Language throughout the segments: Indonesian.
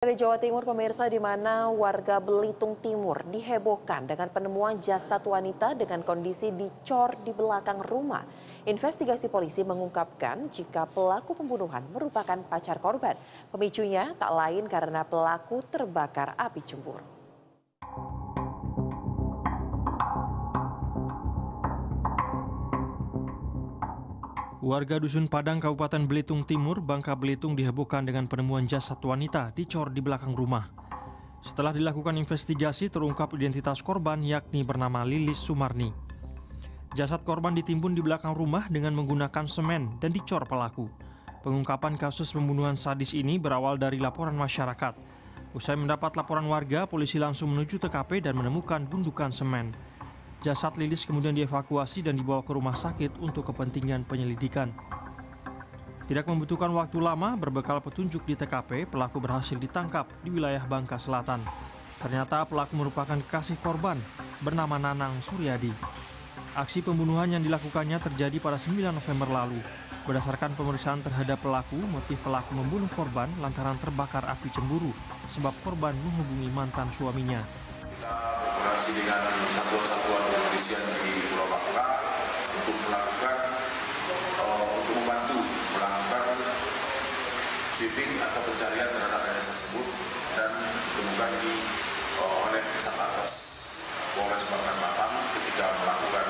Dari Jawa Timur, pemirsa di mana warga Belitung Timur dihebohkan dengan penemuan jasad wanita dengan kondisi dicor di belakang rumah. Investigasi polisi mengungkapkan jika pelaku pembunuhan merupakan pacar korban. Pemicunya tak lain karena pelaku terbakar api cemburu. Warga Dusun Padang, Kabupaten Belitung Timur, Bangka Belitung dihebohkan dengan penemuan jasad wanita dicor di belakang rumah. Setelah dilakukan investigasi, terungkap identitas korban yakni bernama Lilis Sumarni. Jasad korban ditimbun di belakang rumah dengan menggunakan semen dan dicor pelaku. Pengungkapan kasus pembunuhan sadis ini berawal dari laporan masyarakat. Usai mendapat laporan warga, polisi langsung menuju TKP dan menemukan gundukan semen. Jasad Lilis kemudian dievakuasi dan dibawa ke rumah sakit untuk kepentingan penyelidikan. Tidak membutuhkan waktu lama, berbekal petunjuk di TKP, pelaku berhasil ditangkap di wilayah Bangka Selatan. Ternyata pelaku merupakan kasih korban bernama Nanang Suryadi. Aksi pembunuhan yang dilakukannya terjadi pada 9 November lalu. Berdasarkan pemeriksaan terhadap pelaku, motif pelaku membunuh korban lantaran terbakar api cemburu sebab korban menghubungi mantan suaminya berkolaborasi dengan satuan-satuan kepolisian di Pulau Bangka untuk melakukan uh, untuk membantu melakukan sweeping atau pencarian terhadap NS tersebut dan ditemukan di uh, oleh Satlantas Polres Bangka Selatan ketika melakukan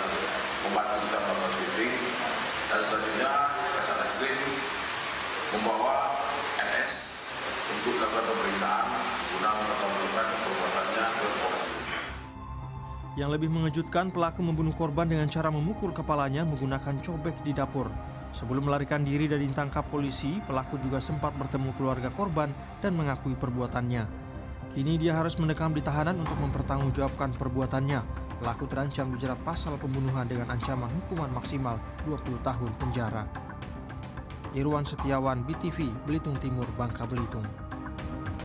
membantu kita melakukan sweeping dan selanjutnya Kasat membawa NS untuk melakukan pemeriksaan guna mengetahui perbuatannya ke Polres yang lebih mengejutkan, pelaku membunuh korban dengan cara memukul kepalanya menggunakan cobek di dapur. Sebelum melarikan diri dari ditangkap polisi, pelaku juga sempat bertemu keluarga korban dan mengakui perbuatannya. Kini dia harus mendekam di tahanan untuk mempertanggungjawabkan perbuatannya. Pelaku terancam dijerat pasal pembunuhan dengan ancaman hukuman maksimal 20 tahun penjara. Irwan Setiawan, BTV, Belitung Timur, Bangka Belitung.